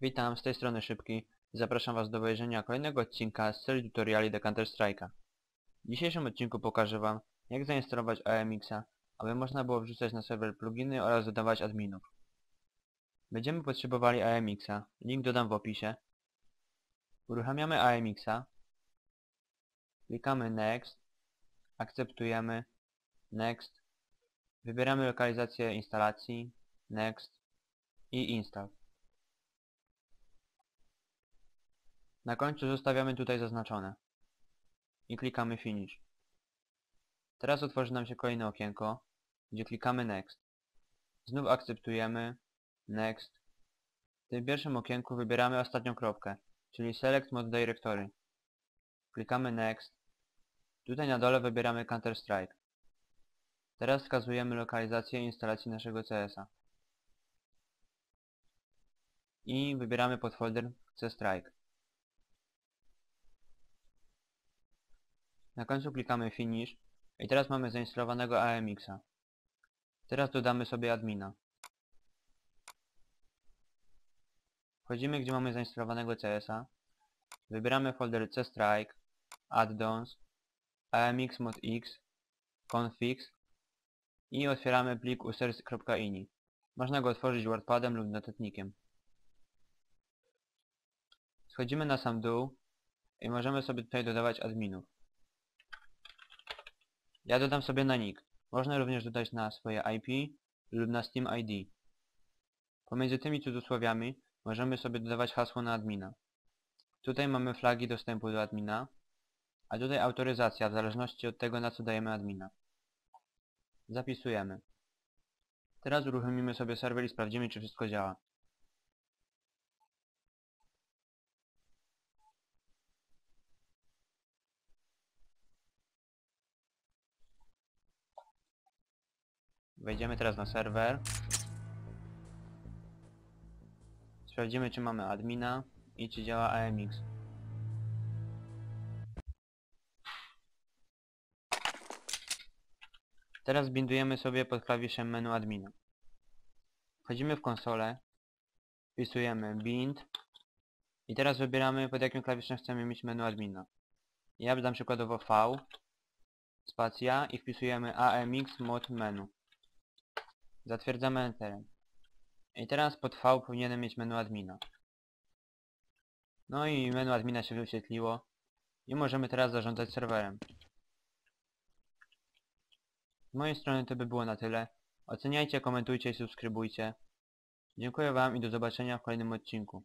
Witam, z tej strony Szybki. Zapraszam Was do obejrzenia kolejnego odcinka z serii tutoriali do Counter-Strike'a. W dzisiejszym odcinku pokażę Wam, jak zainstalować AMX-a, aby można było wrzucać na serwer pluginy oraz dodawać adminów. Będziemy potrzebowali AMX-a, link dodam w opisie. Uruchamiamy AMX-a, klikamy Next, akceptujemy, Next, wybieramy lokalizację instalacji, Next i Install. Na końcu zostawiamy tutaj zaznaczone. I klikamy Finish. Teraz otworzy nam się kolejne okienko, gdzie klikamy Next. Znów akceptujemy, Next. W tym pierwszym okienku wybieramy ostatnią kropkę, czyli Select Mod Directory. Klikamy Next. Tutaj na dole wybieramy Counter-Strike. Teraz wskazujemy lokalizację instalacji naszego CS-a. I wybieramy podfolder C-Strike. Na końcu klikamy Finish i teraz mamy zainstalowanego AMX-a. Teraz dodamy sobie admina. Wchodzimy gdzie mamy zainstalowanego CS-a. Wybieramy folder C-Strike, Addons, AMX mod X, configs i otwieramy plik users.ini. Można go otworzyć WordPadem lub notatnikiem. Schodzimy na sam dół i możemy sobie tutaj dodawać adminów. Ja dodam sobie na nick. Można również dodać na swoje IP lub na Steam ID. Pomiędzy tymi cudzysłowiami możemy sobie dodawać hasło na admina. Tutaj mamy flagi dostępu do admina, a tutaj autoryzacja w zależności od tego na co dajemy admina. Zapisujemy. Teraz uruchomimy sobie serwer i sprawdzimy czy wszystko działa. Wejdziemy teraz na serwer. Sprawdzimy czy mamy admina i czy działa AMX. Teraz bindujemy sobie pod klawiszem menu admina. Wchodzimy w konsolę, wpisujemy bind i teraz wybieramy pod jakim klawiszem chcemy mieć menu admina. Ja dam przykładowo V, spacja i wpisujemy AMX mod menu. Zatwierdzamy Enterem. I teraz pod V powinienem mieć menu admina. No i menu admina się wyświetliło. I możemy teraz zarządzać serwerem. Z mojej strony to by było na tyle. Oceniajcie, komentujcie i subskrybujcie. Dziękuję Wam i do zobaczenia w kolejnym odcinku.